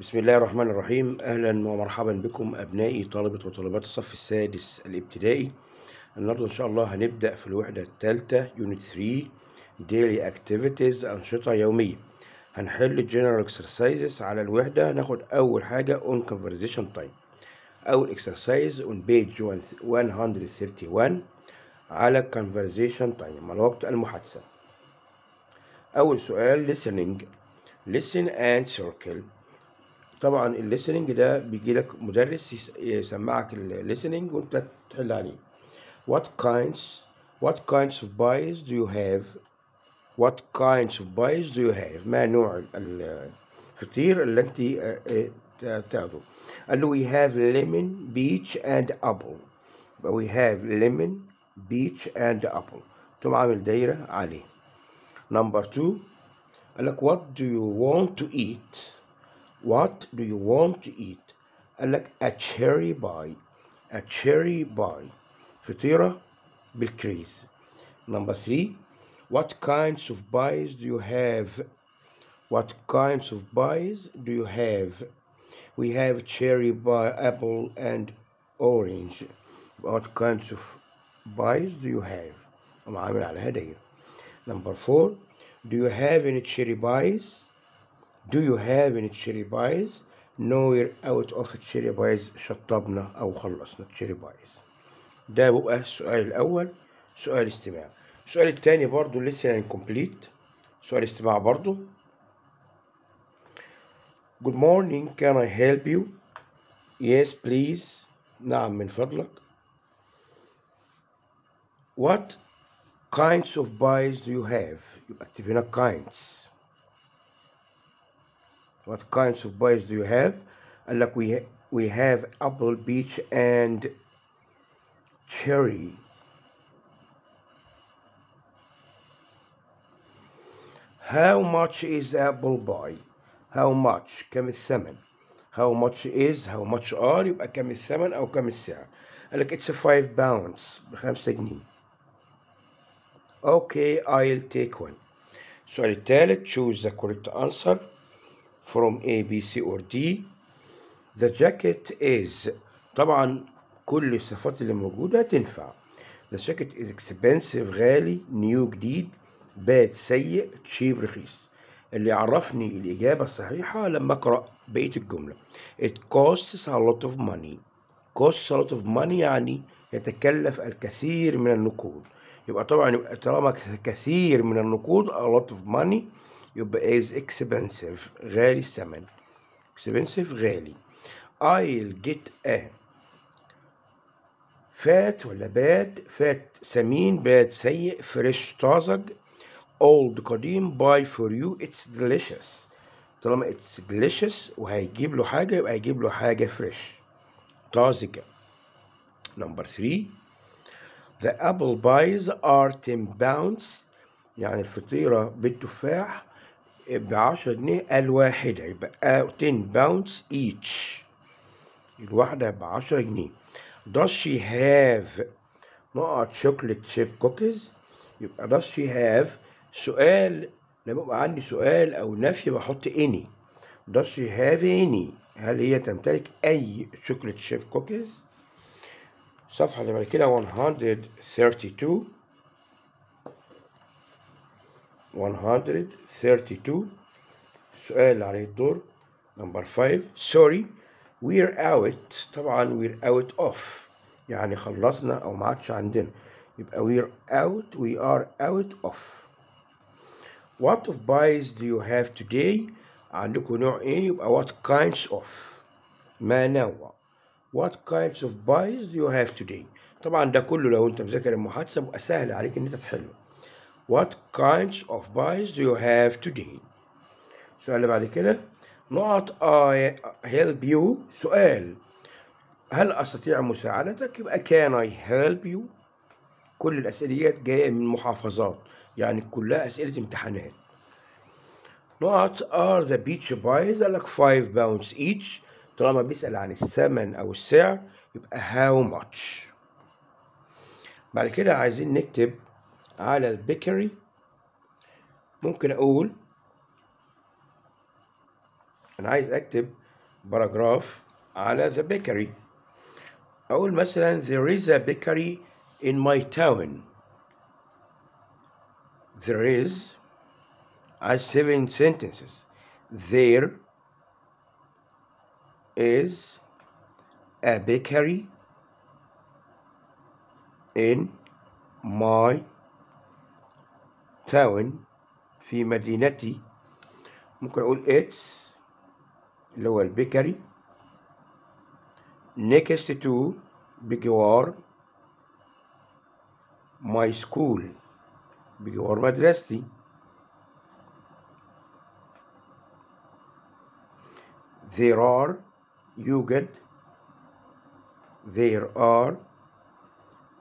بسم الله الرحمن الرحيم. أهلا ومرحبا بكم أبنائي طلبة وطالبات الصف السادس الابتدائي. النهاردة إن شاء الله هنبدأ في الوحدة الثالثة يونت 3 Daily Activities أنشطة يومية. هنحل General Exercises على الوحدة. هناخد أول حاجة on Conversation Time. أول exercise on page 131 على Conversation Time على وقت المحادثة. أول سؤال listening. Listen and circle. طبعا ال listening ده بيجي لك مدرس يس- يسمعك ال listening وانت تحل عليه what kinds what kinds of pies do you have what kinds of pies do you have ما نوع ال- الفطير اللي انت آه، آه، تا- تاخده قال له we have lemon peach and apple يبقى we have lemon peach and apple تقوم عامل دايرة عليه number two قال لك what do you want to eat What do you want to eat? قال لك a cherry pie a cherry pie فطيرة بالكريز number three what kinds of pies do you have what kinds of pies do you have we have cherry pie apple and orange what kinds of pies do you have I'm عامل عليها دايرة number four do you have any cherry pies Do you have any cherry pies? No, we're out of cherry pies شطبنا أو خلصنا cherry pies. ده بيبقى السؤال الأول سؤال استماع. السؤال التاني برضو لسه incomplete سؤال استماع برضو. Good morning, can I help you? Yes, please. نعم من فضلك. What kinds of pies do you have? يبقى اكتب هنا kinds. What kinds of pies do you have? قال لك we, we have apple, peach and cherry. How much is apple pie? How much كم الثمن? How much is how much are يبقى كم الثمن أو كم السعر؟ قال لك it's 5 pounds بخمسة جنيه. Okay, I'll take one. السؤال الثالث choose the correct answer From A, B, C or D. The jacket is طبعا كل الصفات اللي موجودة تنفع. The jacket is expensive غالي new جديد bad سيء cheap رخيص. اللي يعرفني الإجابة الصحيحة لما أقرأ بقية الجملة. It costs a lot of money. costs a lot of money يعني يتكلف الكثير من النقود. يبقى طبعا يبقى طالما كثير من النقود a lot of money يبقى is expensive غالي الثمن. expensive غالي. I'll get a fat ولا bad fat سمين bad سيء fresh طازج. old قديم pie for you it's delicious. طالما it's delicious وهيجيب له حاجة يبقى هيجيب له حاجة fresh طازجة. number three the apple pies are 10 pounds. يعني الفطيرة بالتفاح بعشرة جنيه الواحدة يبقى 10 pounds each. الواحدة بعشرة جنيه. Does she have نقط chocolate chip cookies يبقى does she have سؤال لما يبقى عندي سؤال أو نفي بحط any. Does she have any هل هي تمتلك أي chocolate chip cookies صفحة اللي بعد كده 132 132 السؤال اللي عليه الدور نمبر 5 sorry we're out. طبعا we're out of. يعني خلصنا أو ما عادش عندنا. يبقى we're out we are out of. What of pies do you have today عندكم نوع إيه يبقى what kinds of ما نوع. What kinds of pies do you have today طبعا ده كله لو أنت مذاكر المحادثة بيبقى سهل عليك إن أنت تحله. What kinds of pies do you have today السؤال اللي بعد كده. نقط I help you. سؤال. هل أستطيع مساعدتك؟ يبقى can I help you؟ كل الأسئلة جاية من محافظات يعني كلها أسئلة امتحانات. نقط are the beach pies قال لك 5 pounds each طالما بيسأل عن الثمن أو السعر يبقى how much. بعد كده عايزين نكتب على ال bakery ممكن أقول أنا عايز أكتب paragraph على the bakery أقول مثلا there is a bakery in my town there is as seven sentences there is a bakery in my town في مدينتي ممكن أقول it's اللي هو البيكري next to بجوار my school بجوار مدرستي there are يوجد there are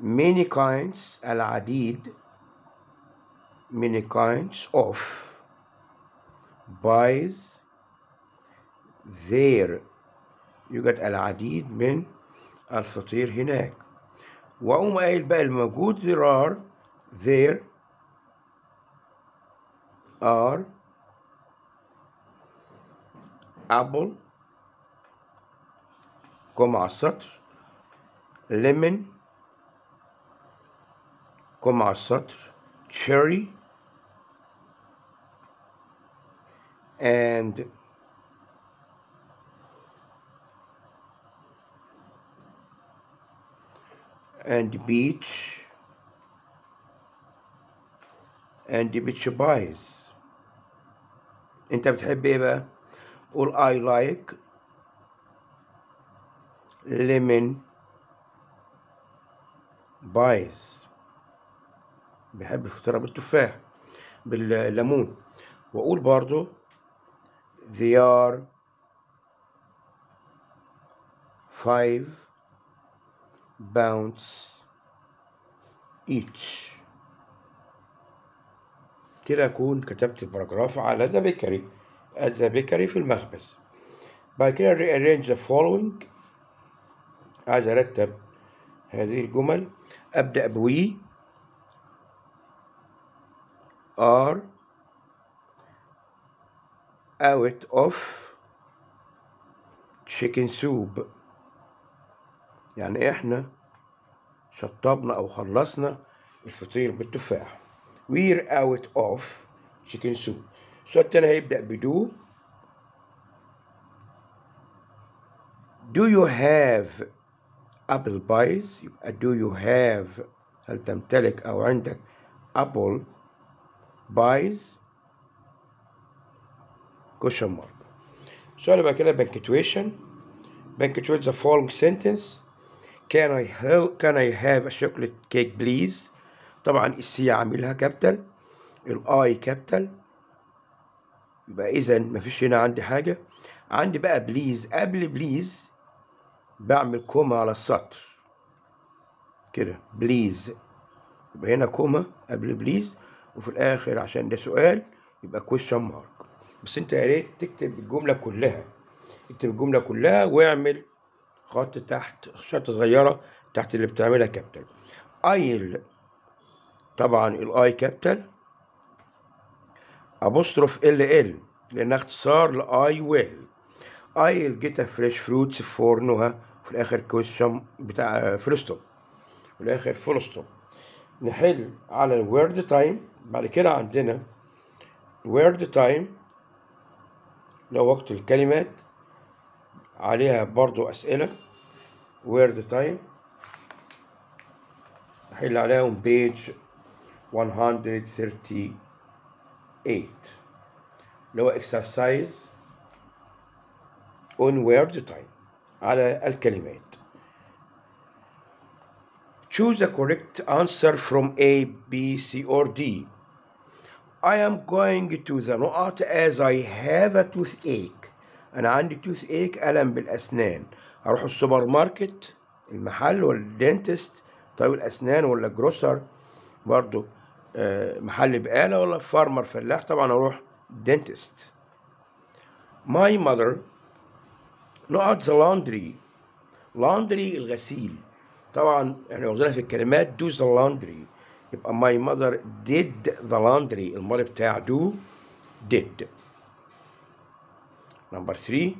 many kinds. العديد many kinds of pies there يوجد العديد من الفطير هناك وأقوم قايل بقى الموجود there are there are apple قم على السطر lemon قم على السطر cherry and and beach. And beach pies انت بتحب إيه بقى؟ قول I like lemon pies بحب الفطيرة بالتفاح بالليمون. وأقول برضو they are five pounds each. كده أكون كتبت ال paragraph على the bakery the bakery في المخبز. بعد كده rearrange the following. عايز أرتب هذه الجمل. أبدأ ب we are out of chicken soup يعني إحنا شطبنا أو خلصنا الفطير بالتفاح we're out of chicken soup السؤال التاني هيبدأ بدو do you have apple pies do you have هل تمتلك أو عندك apple pies question mark. السؤال بعد كده punctuation punctuate the following sentence. Can I help can I have a chocolate cake please? طبعا ال C عاملها capital ال I capital يبقى اذا مفيش هنا عندي حاجة. عندي بقى please قبل please بعمل comma على السطر. كده. please يبقى هنا comma قبل please وفي الآخر عشان ده سؤال يبقى question mark بس انت يا ريت تكتب الجملة كلها. اكتب الجملة كلها واعمل خط تحت شرطه صغيرة تحت اللي بتعملها capital I'll طبعا ال I capital apostrophe l l لانها اختصار ل I will I'll get fresh fruits for نهى في الآخر question بتاع full stop في الآخر full stop نحل على ال word time بعد كده عندنا word time لو وقت الكلمات عليها برضو أسئلة word time نحل عليهم page 138 اللي هو exercise on word time على الكلمات choose the correct answer from A, B, C or D I am going to the نقط as I have a toothache. أنا عندي ايك ألم بالأسنان. أروح السوبر ماركت المحل ولا ال dentist طبيب الأسنان ولا grocer؟ برضو آه، محل بقالة ولا farmer فلاح؟ طبعا أروح dentist. My mother نقط the laundry. Laundry الغسيل. طبعا إحنا واخدينها في الكلمات do the laundry. يبقى my mother did the laundry الماضي بتاع do did نمبر 3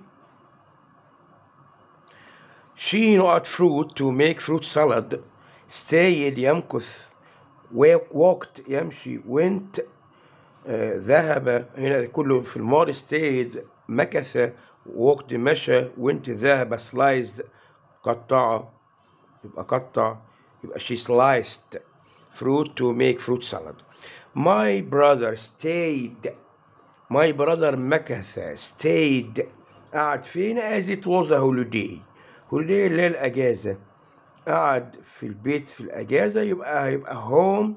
she not fruit to make fruit salad stayed يمكث walked يمشي went آه، ذهب هنا كله في الماضي stayed مكث walked مشى went ذهب sliced قطع يبقى قطع يبقى she sliced fruit to make fruit salad. My brother stayed my brother مكث stayed قعد فين as it was a holiday. Holiday اللي هي الأجازة قعد في البيت في الأجازة يبقى هيبقى home.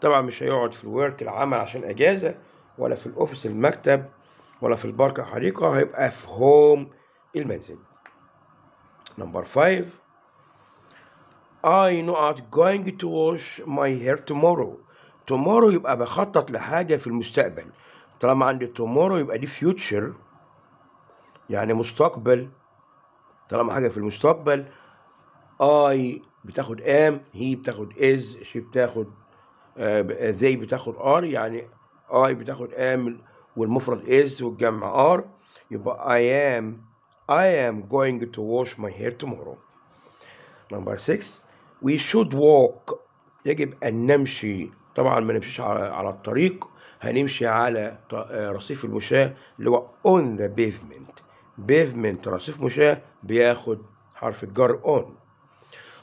طبعا مش هيقعد في ال work العمل عشان أجازة ولا في ال office المكتب ولا في ال park الحديقة هيبقى في home المنزل. number 5 I not going to wash my hair tomorrow. Tomorrow يبقى بخطط لحاجة في المستقبل. طالما عندي tomorrow يبقى دي future. يعني مستقبل. طالما حاجة في المستقبل. I بتاخد am هي بتاخد is she بتاخد آه، they بتاخد are. يعني I بتاخد am والمفرد is والجمع are. يبقى I am I am going to wash my hair tomorrow. Number 6 we should walk. يجب أن نمشي. طبعا ما نمشيش على, الطريق هنمشي على آه، رصيف المشاة اللي هو on the pavement. Pavement رصيف مشاة بياخد حرف الجر on.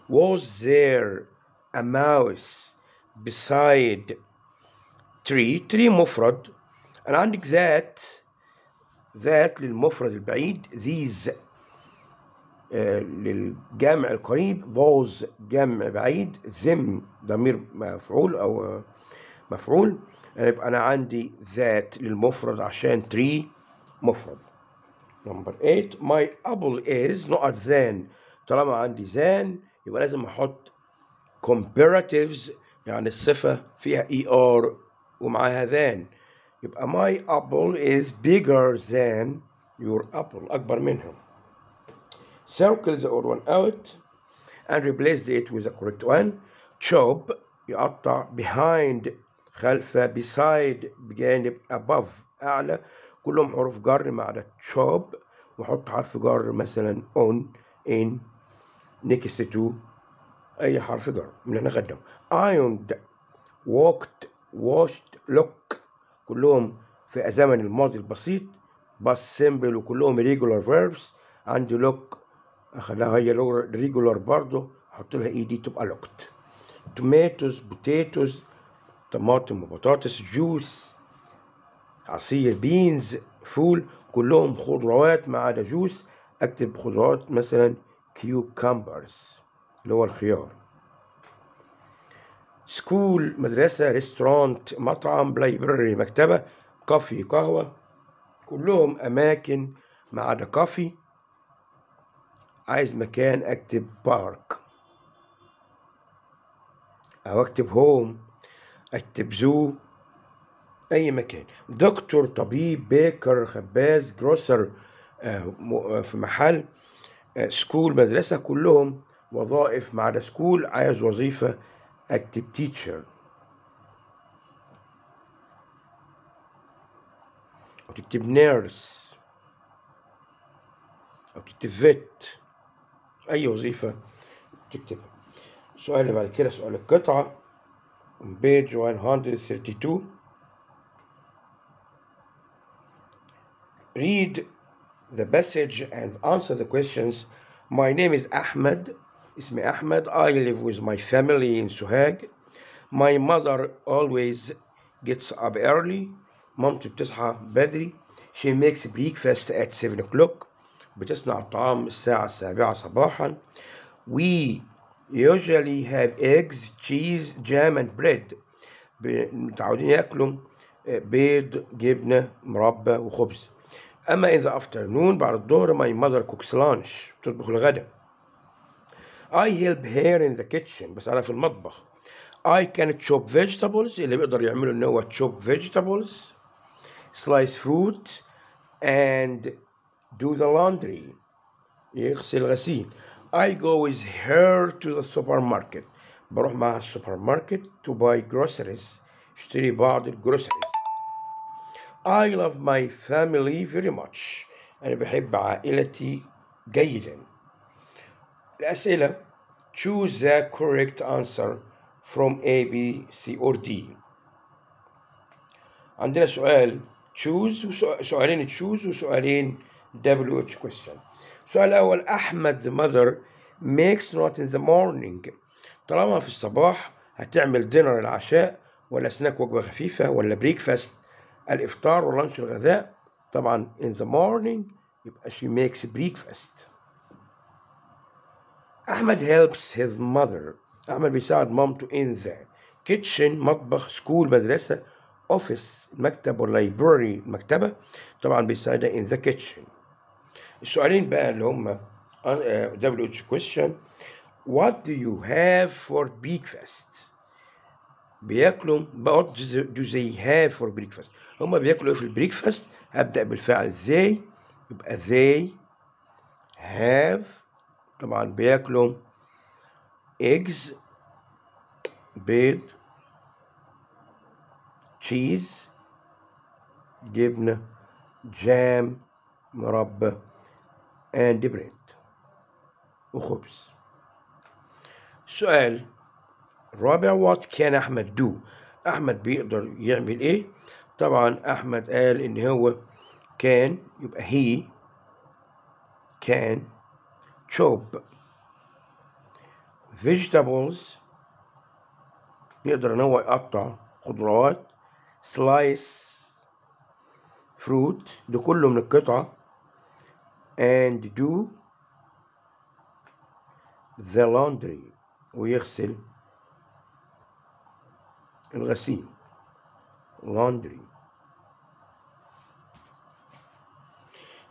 Was there a mouse beside tree tree مفرد. أنا عندك ذات ذات للمفرد البعيد these للجمع القريب those جمع بعيد them ضمير مفعول آه، مفعول. يعني يبقى أنا عندي ذات للمفرد عشان tree مفرد. نمبر 8 my apple is not than طالما عندي than يبقى لازم أحط comparatives يعني الصفة فيها er ومعاها than يبقى my apple is bigger than your apple أكبر منها circle the odd one out and replace it with the correct one chop يقطع behind خلف beside بجانب above أعلى كلهم حروف جر ما عدا chop وحط حرف جر مثلا on in next to أي حرف جر من هنا خدهم ironed walked washed look كلهم في زمن الماضي البسيط بس simple وكلهم regular verbs عندي look اخليها هي regular برضه أحط لها اي دي تبقى looked tomatoes potatoes طماطم وبطاطس juice عصير beans فول كلهم خضروات ما عدا juice أكتب خضروات مثلا cucumbers اللي هو الخيار. school مدرسة restaurant مطعم library مكتبة كافي قهوة. كلهم أماكن ما عدا كافي عايز مكان أكتب park أو أكتب home أكتب zoo أي مكان. دكتور طبيب baker خباز grocer آه، آه، في محل آه، school مدرسة كلهم وظائف. عدا school عايز وظيفة أكتب teacher أو تكتب نيرس أو تكتب فيت أي وظيفة تكتبها السؤال اللي بعد كده سؤال القطعة بيج 132 read the passage and answer the questions my name is Ahmed اسمي أحمد I live with my family in Suhag my mother always gets up early مامتي بتصحى بدري she makes breakfast at 7 o'clock بتصنع الطعام الساعة السابعة صباحا we usually have eggs cheese jam and bread متعودين ياكلوا آه، بيض جبنة مربى وخبز أما in the afternoon بعد الظهر my mother cooks lunch بتطبخ الغداء I help her in the kitchen بس أنا في المطبخ I can chop vegetables اللي بيقدر يعمله إن هو chop vegetables slice fruit and do the laundry يغسل الغسيل I go with her to the supermarket بروح معها السوبر ماركت to buy groceries اشتري بعض الجروسريز I love my family very much أنا بحب عائلتي جيدا الأسئلة choose the correct answer from A, B, C or D عندنا سؤال choose وسؤالين choose وسؤالين WH question. السؤال الأول أحمد the mother makes not in the morning. طالما في الصباح هتعمل دينر العشاء ولا سناك وجبة خفيفة ولا بريكفاست الإفطار ولانش الغذاء طبعا in the morning يبقى she makes breakfast. أحمد helps his mother. أحمد بيساعد مامته in the kitchen مطبخ سكول مدرسة office مكتب ولا library مكتبة. طبعا بيساعدها in the kitchen. السؤالين بقى اللي هم WH question. What do you have for breakfast? بياكلوا what do they have for breakfast هم بياكلوا إيه في ال breakfast؟ هبدأ بالفعل they يبقى they have. طبعا بياكلوا eggs بيض cheese جبنة jam مربى. And bread وخبز. سؤال الرابع what كان أحمد do أحمد بيقدر يعمل إيه؟ طبعا أحمد قال إن هو كان يبقى he can chop vegetables. يقدر إن هو يقطع خضروات slice fruit. ده كله من القطعة and do the laundry ويغسل الغسيل laundry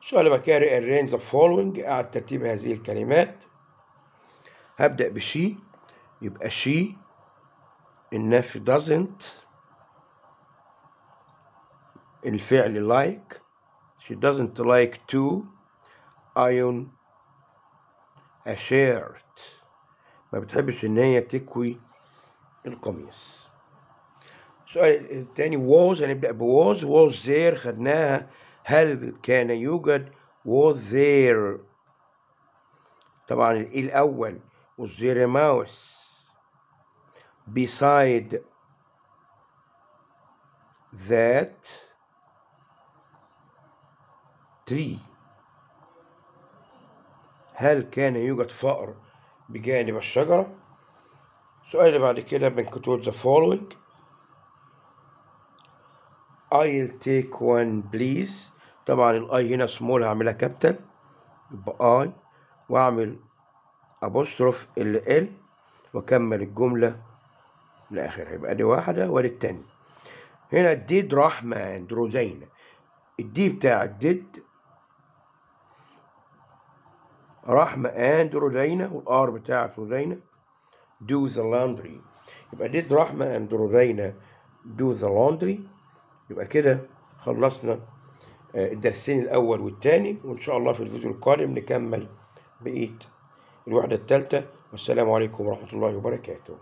السؤال اللي بكاري arrange the following قاعد ترتيب هذه الكلمات هبدأ بشي يبقى she النفي doesn't الفعل like she doesn't like to a shirt ما بتحبش إن هي تكوي القميص. السؤال التاني was هنبدأ ب was. was there خدناها. هل كان يوجد؟ was there. طبعا الأول was there a mouse beside that tree. هل كان يوجد فأر بجانب الشجرة؟ السؤال اللي بعد كده بنكتب the following. I'll take one please. طبعا الاي هنا سمول هعملها capital يبقى I وأعمل apostrophe l l وأكمل الجملة لآخرها. يبقى دي واحدة وأدي التانية. هنا ال did رحمة and روزينا ال D بتاع ال did رحمة and روزينا وال R بتاعت روزينا do the laundry. يبقى did رحمة and روزينا do the laundry. يبقى كده خلصنا الدرسين الأول والثاني وإن شاء الله في الفيديو القادم نكمل بقية الوحدة الثالثة والسلام عليكم ورحمة الله وبركاته.